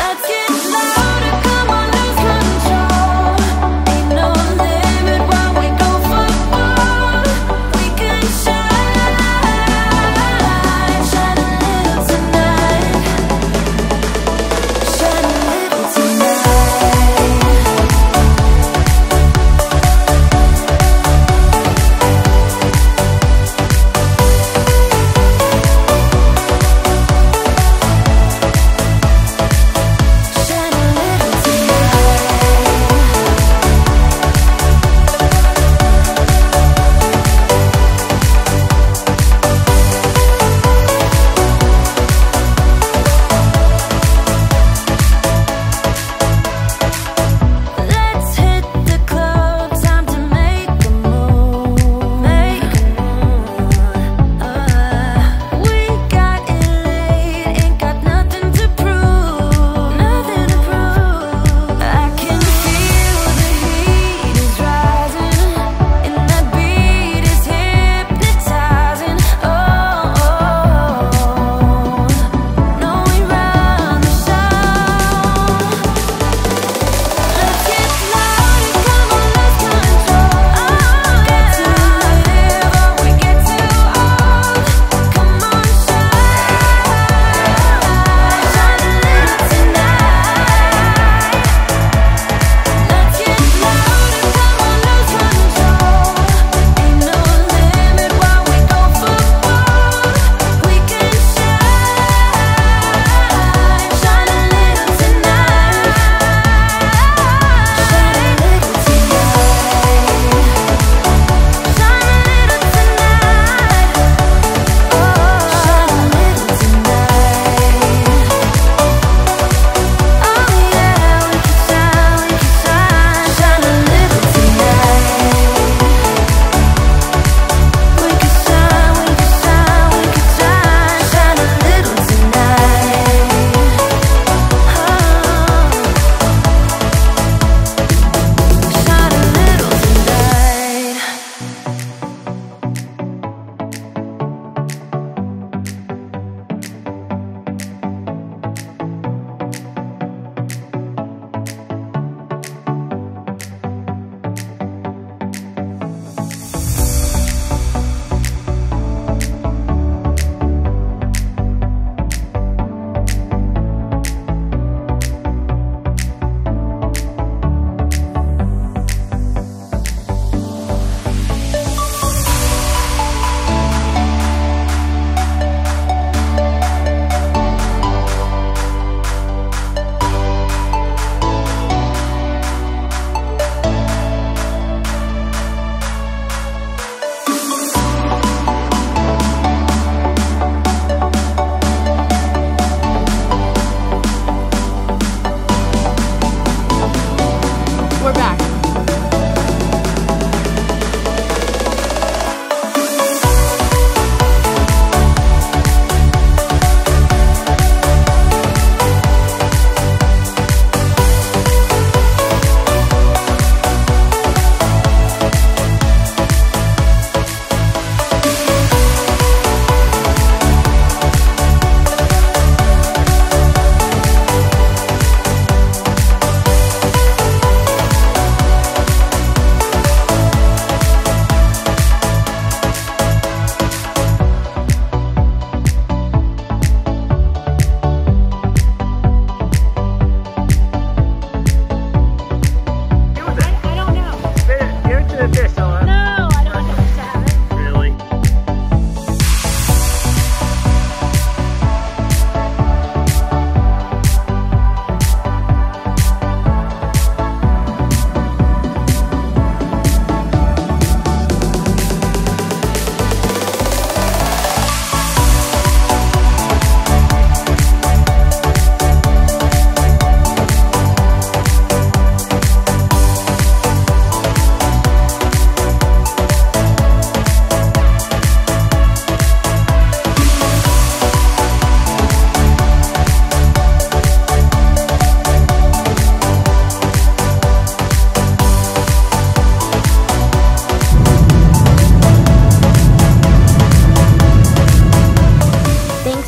Let's get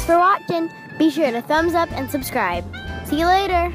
Thanks for watching. Be sure to thumbs up and subscribe. See you later.